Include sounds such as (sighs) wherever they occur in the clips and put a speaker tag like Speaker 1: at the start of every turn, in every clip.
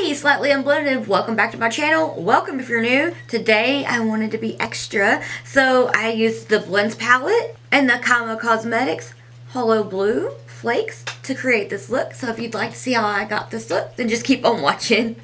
Speaker 1: Hey, Slightly Unblended, welcome back to my channel. Welcome if you're new. Today I wanted to be extra, so I used the Blends palette and the Kaima Cosmetics Hollow Blue Flakes to create this look. So if you'd like to see how I got this look, then just keep on watching.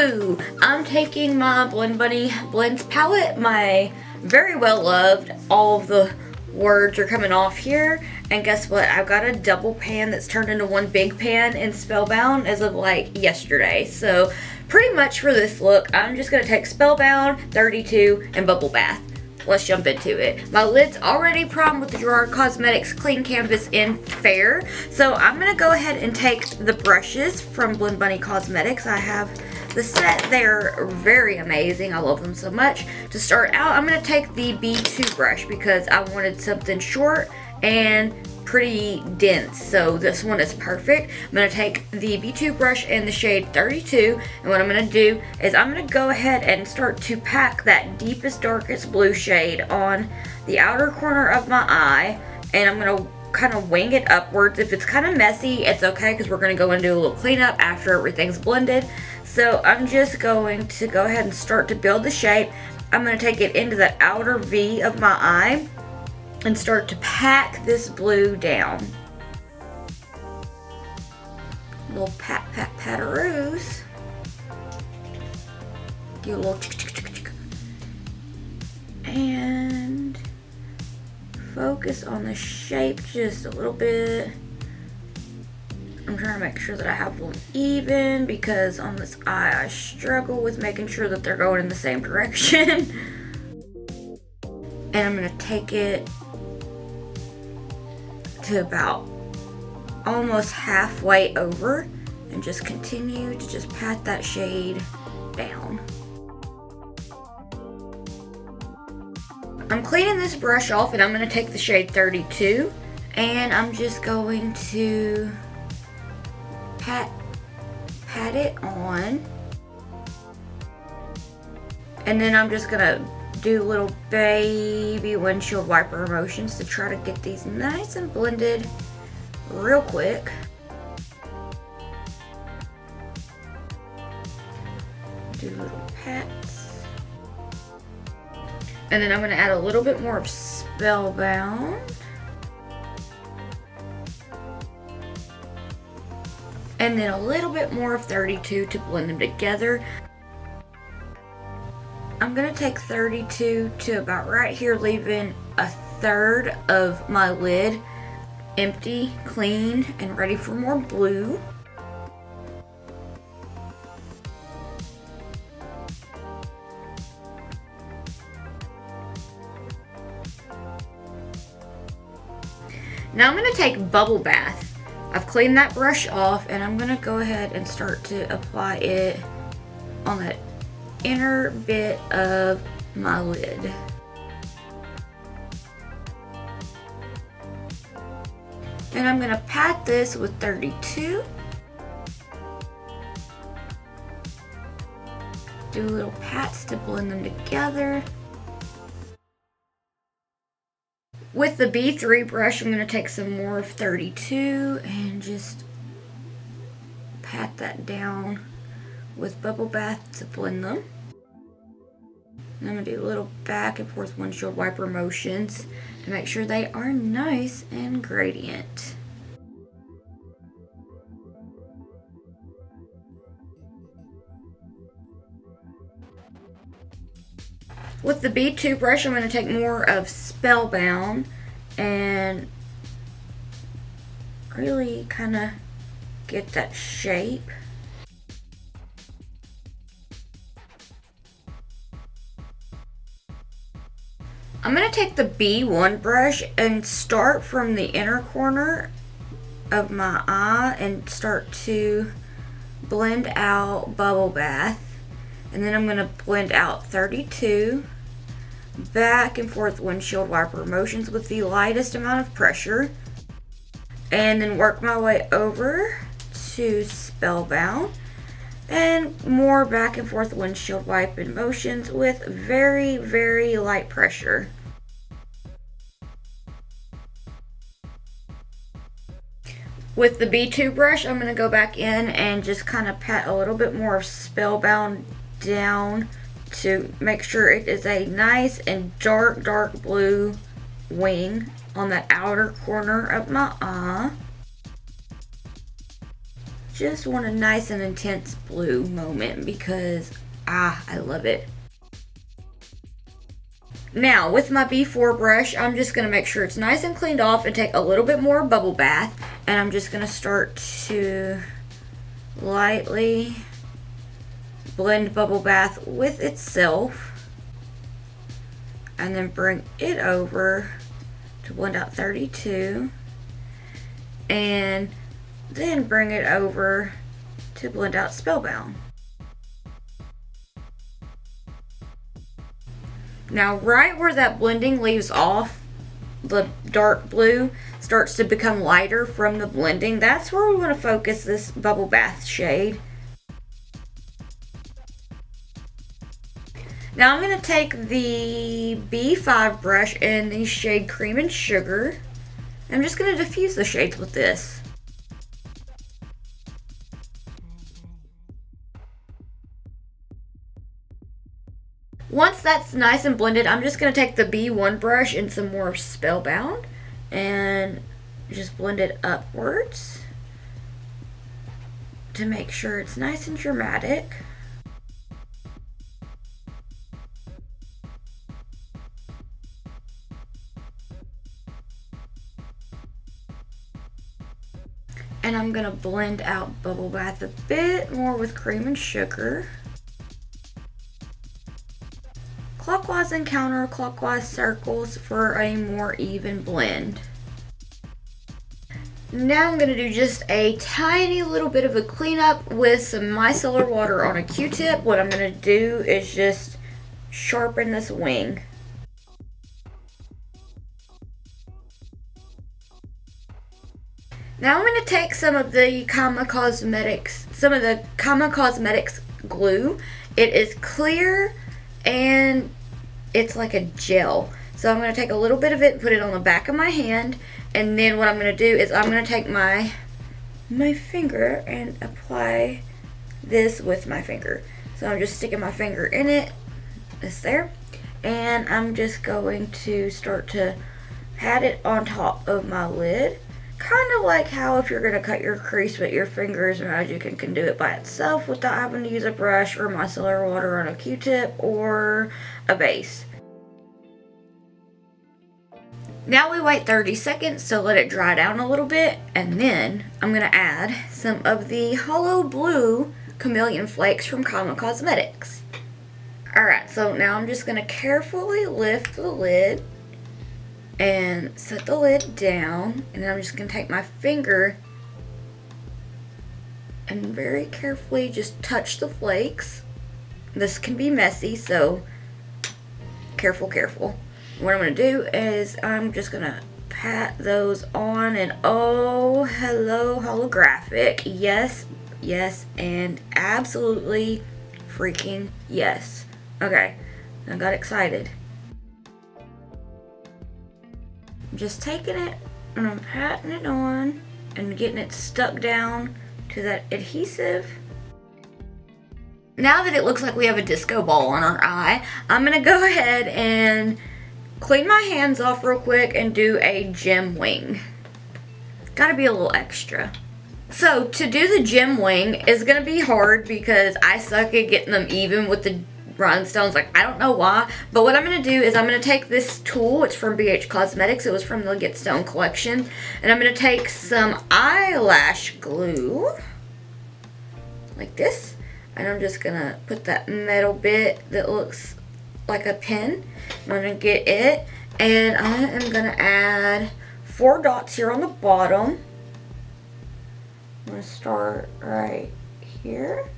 Speaker 1: I'm taking my Blend Bunny Blends palette, my very well loved. All of the words are coming off here. And guess what? I've got a double pan that's turned into one big pan in Spellbound as of like yesterday. So pretty much for this look, I'm just going to take Spellbound, 32, and Bubble Bath let's jump into it. My lid's already primed with the Gerard Cosmetics Clean Canvas in Fair. So I'm going to go ahead and take the brushes from Blend Bunny Cosmetics. I have the set. They're very amazing. I love them so much. To start out, I'm going to take the B2 brush because I wanted something short and pretty dense so this one is perfect I'm going to take the B2 brush in the shade 32 and what I'm going to do is I'm going to go ahead and start to pack that deepest darkest blue shade on the outer corner of my eye and I'm going to kind of wing it upwards if it's kind of messy it's okay because we're going to go and do a little cleanup after everything's blended so I'm just going to go ahead and start to build the shape I'm going to take it into the outer V of my eye and start to pack this blue down. Little pat pat pataroos. Do a little chick chick chick chick. And focus on the shape just a little bit. I'm trying to make sure that I have them even because on this eye I struggle with making sure that they're going in the same direction. (laughs) and I'm going to take it to about almost halfway over and just continue to just pat that shade down. I'm cleaning this brush off and I'm going to take the shade 32 and I'm just going to pat, pat it on and then I'm just to do little baby windshield wiper motions to try to get these nice and blended real quick. Do little pats. And then I'm to add a little bit more of Spellbound. And then a little bit more of 32 to blend them together. I'm going to take 32 to about right here, leaving a third of my lid empty, clean, and ready for more blue. Now I'm going to take Bubble Bath. I've cleaned that brush off and I'm to go ahead and start to apply it on that inner bit of my lid. And I'm to pat this with 32. Do little pats to blend them together. With the B3 brush, I'm going to take some more of 32 and just pat that down with bubble bath to blend them. And I'm going to do a little back and forth windshield wiper motions to make sure they are nice and gradient. With the B2 brush, I'm going to take more of Spellbound and really kind of get that shape. I'm going to take the B1 brush and start from the inner corner of my eye and start to blend out Bubble Bath. And then I'm going to blend out 32 back and forth windshield wiper motions with the lightest amount of pressure. And then work my way over to Spellbound and more back and forth windshield wiping motions with very, very light pressure. With the B2 brush, I'm going to go back in and just kind of pat a little bit more of Spellbound down to make sure it is a nice and dark, dark blue wing on the outer corner of my eye. Just want a nice and intense blue moment because, ah, I love it. Now, with my B4 brush, I'm just going to make sure it's nice and cleaned off and take a little bit more bubble bath. And I'm just going to start to lightly blend bubble bath with itself. And then bring it over to blend out 32. And then bring it over to blend out Spellbound. Now right where that blending leaves off, the dark blue starts to become lighter from the blending. That's where we want to focus this bubble bath shade. Now I'm going to take the B5 brush and the shade Cream and Sugar. I'm just going to diffuse the shades with this. Once that's nice and blended, I'm just going to take the B1 brush and some more Spellbound and just blend it upwards to make sure it's nice and dramatic. And I'm to blend out Bubble Bath a bit more with cream and sugar. Clockwise and counterclockwise circles for a more even blend. Now I'm going to do just a tiny little bit of a cleanup with some micellar water on a q-tip. What I'm going to do is just sharpen this wing. Now I'm going to take some of the Kaima Cosmetics, some of the Kaima Cosmetics glue. It is clear and it's like a gel. So I'm going to take a little bit of it and put it on the back of my hand. And then what I'm going to do is I'm going to take my, my finger and apply this with my finger. So I'm just sticking my finger in it. It's there. And I'm just going to start to pat it on top of my lid kind of like how if you're going to cut your crease with your fingers and can do it by itself without having to use a brush or micellar water on a q-tip or a base. Now we wait 30 seconds to let it dry down a little bit and then I'm going to add some of the hollow Blue Chameleon Flakes from Kaima Cosmetics. Alright, so now I'm just going to carefully lift the lid and set the lid down and then I'm just to take my finger and very carefully just touch the flakes. This can be messy so careful careful. What I'm to do is I'm just to pat those on and oh hello holographic yes yes and absolutely freaking yes okay I got excited just taking it and I'm patting it on and getting it stuck down to that adhesive. Now that it looks like we have a disco ball on our eye, I'm to go ahead and clean my hands off real quick and do a gem wing. Gotta be a little extra. So to do the gem wing is to be hard because I suck at getting them even with the rhinestones. Like, I don't know why. But what I'm going to do is I'm going to take this tool. It's from BH Cosmetics. It was from the Get Stone collection. And I'm going to take some eyelash glue. Like this. And I'm just going to put that metal bit that looks like a pin. I'm going to get it. And I am going to add four dots here on the bottom. I'm going to start right here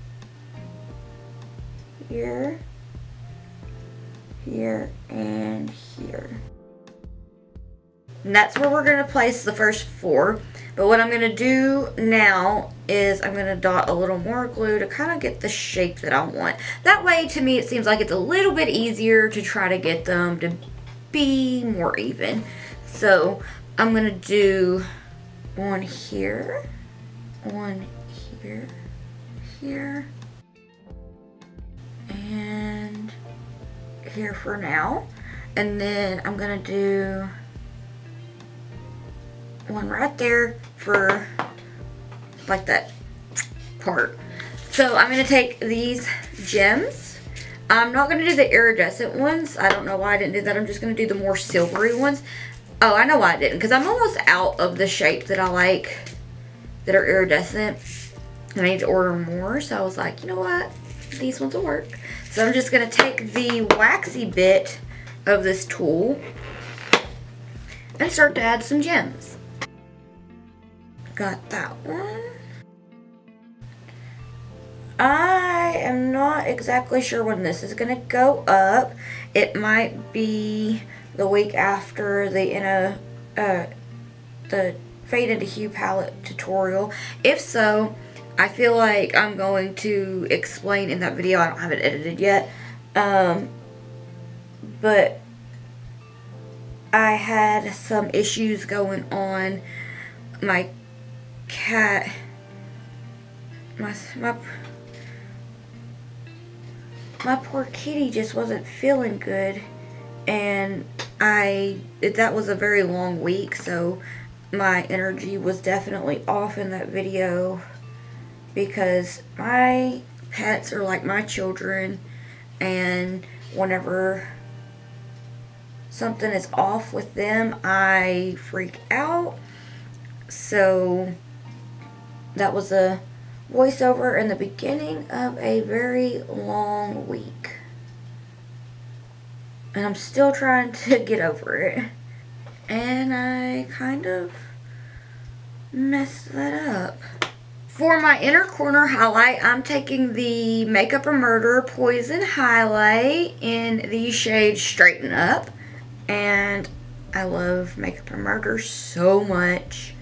Speaker 1: here here, and here. And that's where we're going to place the first four. But what I'm going to do now is I'm going to dot a little more glue to kind of get the shape that I want. That way, to me, it seems like it's a little bit easier to try to get them to be more even. So I'm going to do one here, one here, here, and here for now. And then I'm going to do one right there for like that part. So I'm going to take these gems. I'm not going to do the iridescent ones. I don't know why I didn't do that. I'm just going to do the more silvery ones. Oh, I know why I didn't. Because I'm almost out of the shape that I like that are iridescent. And I need to order more. So I was like, you know what? These ones will work. So I'm just going to take the waxy bit of this tool and start to add some gems. Got that one. I am not exactly sure when this is going to go up. It might be the week after the in a uh, the fade into hue palette tutorial. If so, I feel like I'm going to explain in that video. I don't have it edited yet. Um, but I had some issues going on. My cat, my, my, my poor kitty just wasn't feeling good. And I, that was a very long week, so my energy was definitely off in that video because my pets are like my children and whenever something is off with them I freak out so that was a voiceover in the beginning of a very long week. And I'm still trying (laughs) to get over it. And I kind of messed that up. For my inner corner highlight, I'm taking the Makeup or Murder Poison Highlight in the shade Straighten Up. And I love Makeup or Murder so much.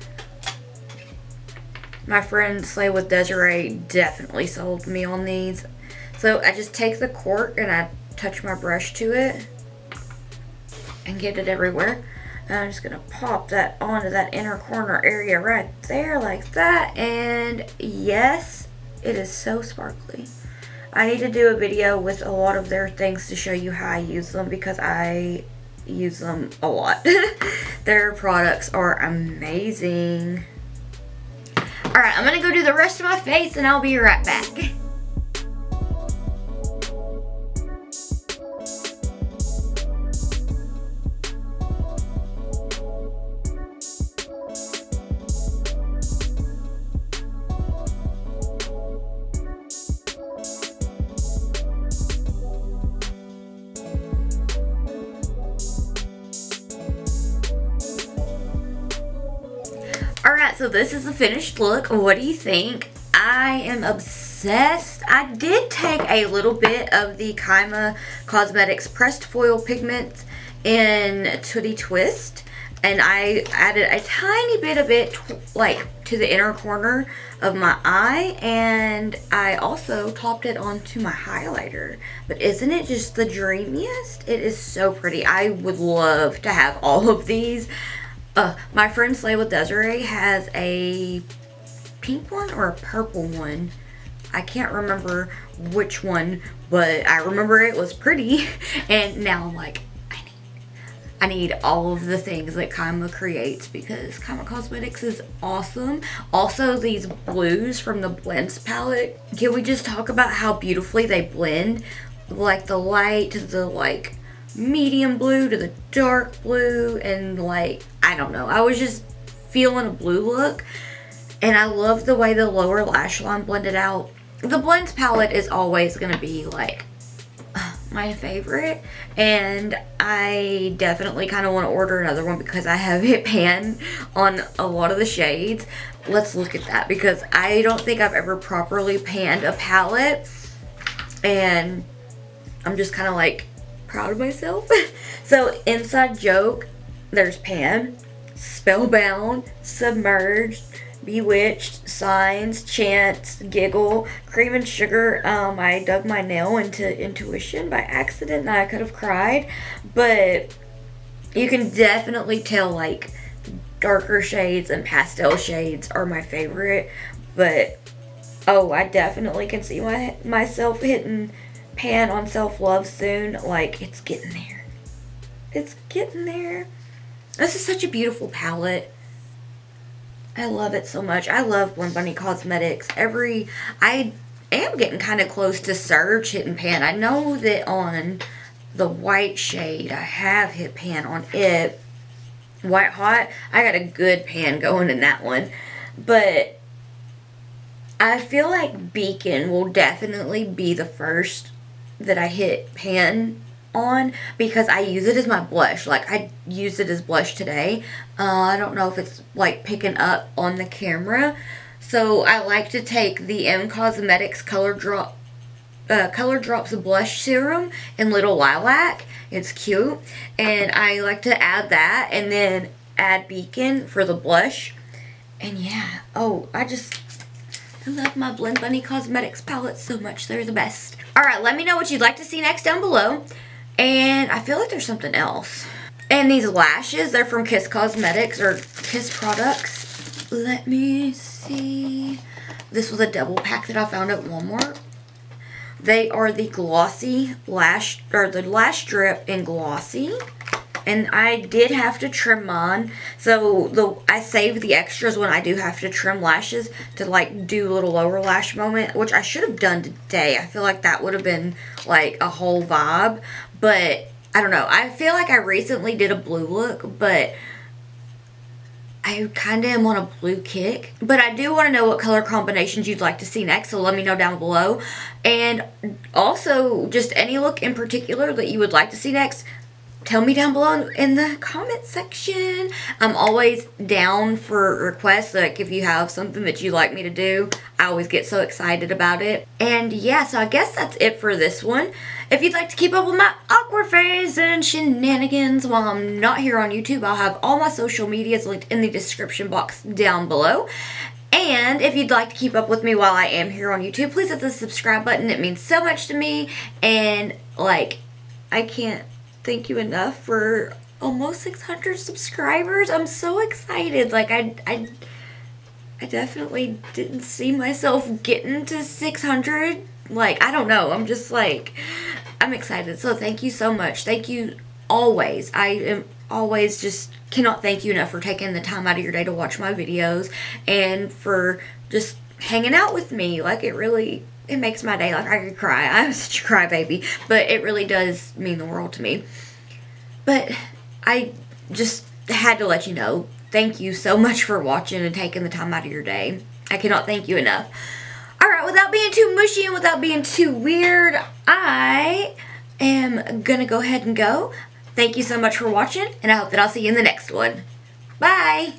Speaker 1: My friend Slay with Desirae definitely sold me on these. So I just take the cork and I touch my brush to it and get it everywhere. And I'm just to pop that onto that inner corner area right there like that. And yes, it is so sparkly. I need to do a video with a lot of their things to show you how I use them because I use them a lot. (laughs) their products are amazing. Alright, I'm gonna go do the rest of my face and I'll be right back. Alright, so this is the finished look. What do you think? I am obsessed. I did take a little bit of the Kaima Cosmetics Pressed Foil Pigment in Tootie Twist. And I added a tiny bit of it, like, to the inner corner of my eye. And I also topped it onto my highlighter. But isn't it just the dreamiest? It is so pretty. I would love to have all of these. Uh, my friend Slay with Desirae has a pink one or a purple one. I can't remember which one, but I remember it was pretty. (laughs) And now I'm like, I need, I need all of the things that Kaima creates because Kaima Cosmetics is awesome. Also, these blues from the Blends palette. Can we just talk about how beautifully they blend? Like the light the like medium blue to the dark blue and like I don't know. I was just feeling a blue look. And I love the way the lower lash line blended out. The blends palette is always gonna be like (sighs) my favorite. And I definitely kind of want to order another one because I have hit (laughs) pan on a lot of the shades. Let's look at that because I don't think I've ever properly panned a palette. And I'm just kind of like proud of myself. (laughs) so inside joke, there's Pan, Spellbound, Submerged, Bewitched, Signs, Chance, Giggle, Cream and Sugar. Um, I dug my nail into Intuition by accident and I could have cried. But you can definitely tell like darker shades and pastel shades are my favorite. But oh, I definitely can see my myself hitting pan on self-love soon. Like it's getting there. It's getting there. This is such a beautiful palette. I love it so much. I love Blend Bunny Cosmetics. Every, I am getting kind of close to Surge hitting pan. I know that on the white shade, I have hit pan on it. White Hot, I got a good pan going in that one. But I feel like Beacon will definitely be the first that I hit pan on because I use it as my blush. Like I used it as blush today. Uh, I don't know if it's like picking up on the camera. So I like to take the Em Cosmetics Color Drop uh, Color Drops Blush Serum in Little Lilac. It's cute. And I like to add that and then add Beacon for the blush. And yeah, oh, I just, I love my Blend Bunny Cosmetics palettes so much. They're the best. Alright, let me know what you'd like to see next down below. And I feel like there's something else. And these lashes, they're from Kiss Cosmetics or Kiss Products. Let me see. This was a double pack that I found at Walmart. They are the glossy lash, or the lash strip in glossy. And I did have to trim mine. So the I save the extras when I do have to trim lashes to like do a little lower lash moment, which I should have done today. I feel like that would have been like a whole vibe. But I don't know. I feel like I recently did a blue look, but I kind of am on a blue kick. But I do want to know what color combinations you'd like to see next, so let me know down below. And also, just any look in particular that you would like to see next, tell me down below in the comment section. I'm always down for requests. Like if you have something that you'd like me to do, I always get so excited about it. And yeah, so I guess that's it for this one. If you'd like to keep up with my awkward phase and shenanigans while I'm not here on YouTube, I'll have all my social medias linked in the description box down below. And if you'd like to keep up with me while I am here on YouTube, please hit the subscribe button. It means so much to me. And like, I can't thank you enough for almost 600 subscribers. I'm so excited. Like I, I, I definitely didn't see myself getting to 600. Like, I don't know. I'm just like, I'm excited. So thank you so much. Thank you always. I am always just cannot thank you enough for taking the time out of your day to watch my videos and for just hanging out with me. Like it really it makes my day. Like I could cry. I'm such a crybaby, but it really does mean the world to me. But I just had to let you know. Thank you so much for watching and taking the time out of your day. I cannot thank you enough. Alright, without being too mushy and without being too weird, I am gonna go ahead and go. Thank you so much for watching, and I hope that I'll see you in the next one. Bye!